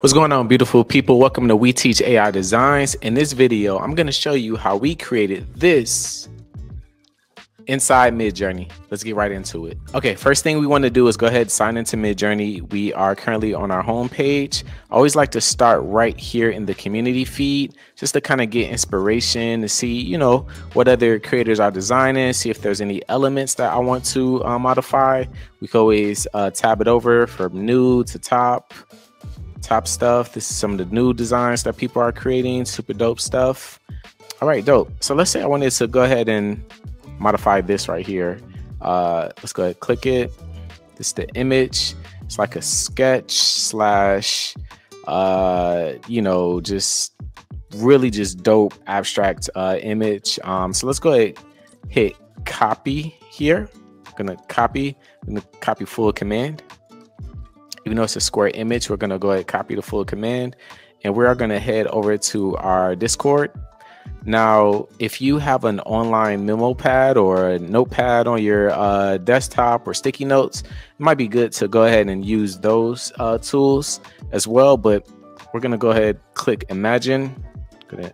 What's going on, beautiful people? Welcome to We Teach AI Designs. In this video, I'm going to show you how we created this inside Midjourney. Let's get right into it. Okay, first thing we want to do is go ahead and sign into Midjourney. We are currently on our home page. I always like to start right here in the community feed just to kind of get inspiration to see, you know, what other creators are designing, see if there's any elements that I want to uh, modify. We can always uh, tab it over from new to top top stuff. This is some of the new designs that people are creating. Super dope stuff. All right, dope. So let's say I wanted to go ahead and modify this right here. Uh, let's go ahead, click it. This is the image. It's like a sketch slash, uh, you know, just really just dope abstract uh, image. Um, so let's go ahead, hit copy here. I'm gonna copy, I'm gonna copy full command even though it's a square image, we're going to go ahead and copy the full command and we are going to head over to our Discord. Now, if you have an online memo pad or a notepad on your uh, desktop or sticky notes, it might be good to go ahead and use those uh, tools as well. But we're going to go ahead, click Imagine, gonna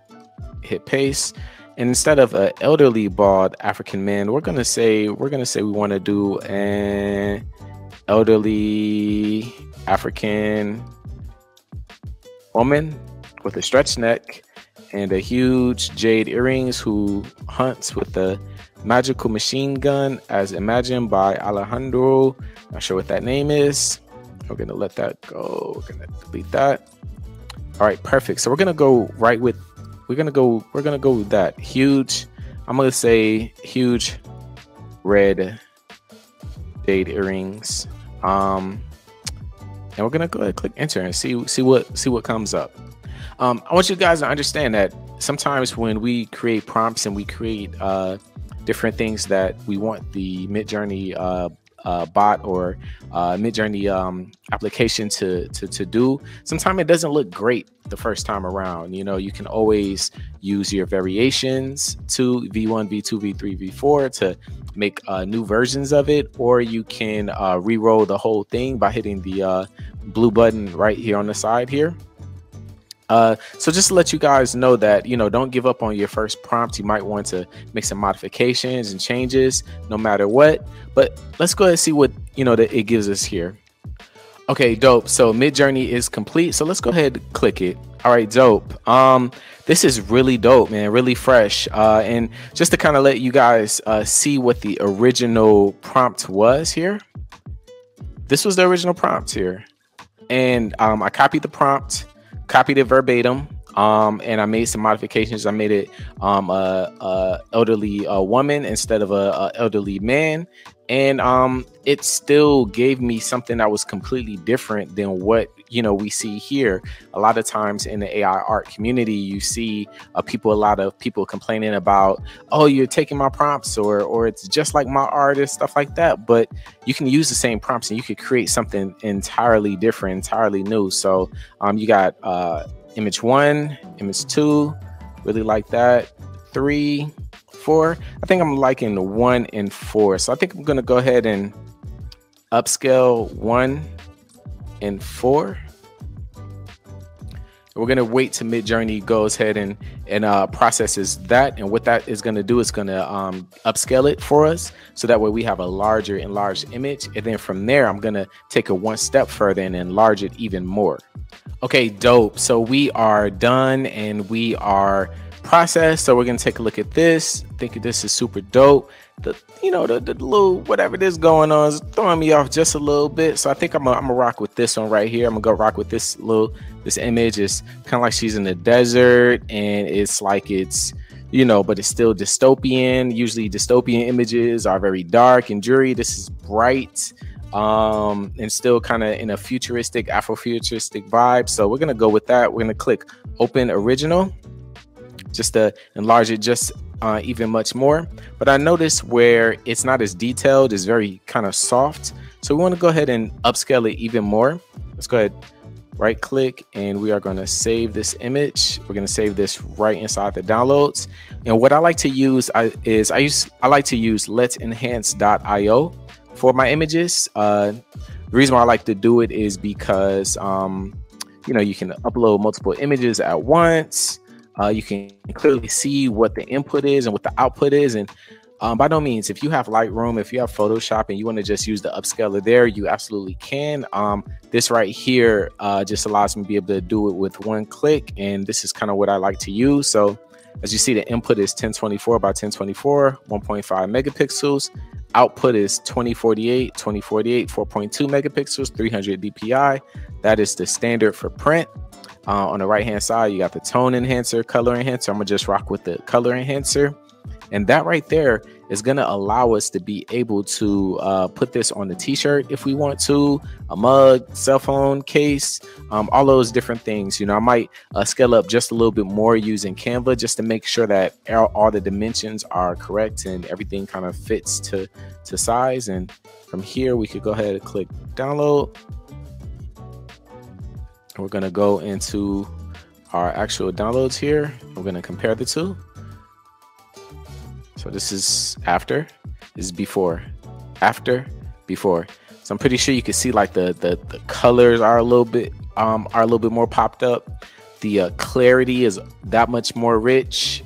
hit paste. And instead of an elderly bald African man, we're gonna say we're gonna say we want to do an elderly African woman with a stretched neck and a huge jade earrings who hunts with a magical machine gun as imagined by Alejandro. Not sure what that name is. We're gonna let that go. We're gonna delete that. All right, perfect. So we're gonna go right with we're gonna go we're gonna go with that huge. I'm gonna say huge red jade earrings. Um, and we're gonna go ahead and click enter and see see what see what comes up. Um, I want you guys to understand that sometimes when we create prompts and we create uh, different things that we want the Midjourney uh, uh, bot or uh, Midjourney um, application to, to to do. Sometimes it doesn't look great the first time around. You know, you can always use your variations to V1, V2, V3, V4 to make uh, new versions of it, or you can uh, re-roll the whole thing by hitting the uh, blue button right here on the side here. Uh, so just to let you guys know that you know don't give up on your first prompt. You might want to make some modifications and changes no matter what. But let's go ahead and see what you know that it gives us here. Okay dope. So Midjourney is complete. So let's go ahead and click it. All right dope. Um this is really dope man. Really fresh. Uh and just to kind of let you guys uh see what the original prompt was here. This was the original prompt here. And um i copied the prompt copied it verbatim. Um, and I made some modifications. I made it um, a, a elderly uh, woman instead of a, a, elderly man, and um, it still gave me something that was completely different than what you know we see here. A lot of times in the AI art community, you see uh, people, a lot of people complaining about, oh, you're taking my prompts, or or it's just like my artist stuff like that. But you can use the same prompts and you could create something entirely different, entirely new. So um, you got uh, image one, image two, really like that. Three, four. I think I'm liking the one and four. So I think I'm gonna go ahead and upscale one and four. We're gonna wait till Midjourney goes ahead and and uh, processes that, and what that is gonna do is gonna um, upscale it for us, so that way we have a larger enlarged image, and then from there I'm gonna take it one step further and enlarge it even more. Okay, dope. So we are done, and we are processed. So we're gonna take a look at this. I think this is super dope the you know the, the little whatever this going on is throwing me off just a little bit. So I think I'm gonna, I'm gonna rock with this one right here. I'm gonna go rock with this little this image. is kind of like she's in the desert and it's like it's you know, but it's still dystopian. Usually dystopian images are very dark and dreary. This is bright um, and still kind of in a futuristic, Afrofuturistic vibe. So we're gonna go with that. We're gonna click open original just to enlarge it just uh, even much more. But I noticed where it's not as detailed, it's very kind of soft. So we want to go ahead and upscale it even more. Let's go ahead, right click, and we are going to save this image. We're going to save this right inside the downloads. And what I like to use I, is I use I like to use let's enhance.io for my images. Uh, the reason why I like to do it is because um, you know, you can upload multiple images at once. Uh, you can clearly see what the input is and what the output is. And um, by no means, if you have Lightroom, if you have Photoshop and you want to just use the upscaler there, you absolutely can. Um, this right here uh, just allows me to be able to do it with one click. And this is kind of what I like to use. So as you see, the input is 1024 by 1024, 1.5 megapixels. Output is 2048, 2048, 4.2 megapixels, 300 DPI. That is the standard for print. Uh, on the right hand side, you got the tone enhancer, color enhancer. I'm gonna just rock with the color enhancer. And that right there is going to allow us to be able to uh, put this on the t-shirt if we want to, a mug, cell phone case, um, all those different things. You know, I might uh, scale up just a little bit more using Canva just to make sure that all the dimensions are correct and everything kind of fits to, to size. And from here, we could go ahead and click download. We're going to go into our actual downloads here. We're going to compare the two. So this is after, this is before, after, before. So I'm pretty sure you can see like the the, the colors are a little bit um are a little bit more popped up. The uh, clarity is that much more rich.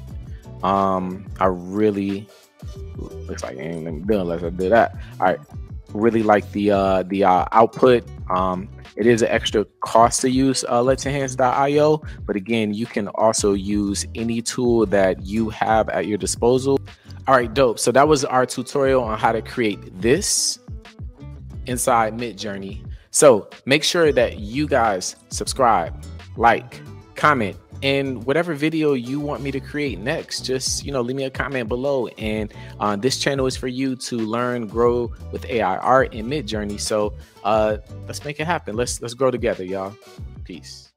Um, I really looks like I ain't doing unless I do that. I really like the uh the uh, output. Um, it is an extra cost to use uh, Let's Enhance.io, but again, you can also use any tool that you have at your disposal. All right, dope. So that was our tutorial on how to create this inside Midjourney. So make sure that you guys subscribe, like, comment, and whatever video you want me to create next, just you know, leave me a comment below. And uh, this channel is for you to learn, grow with AI art in Midjourney. So uh, let's make it happen. Let's let's grow together, y'all. Peace.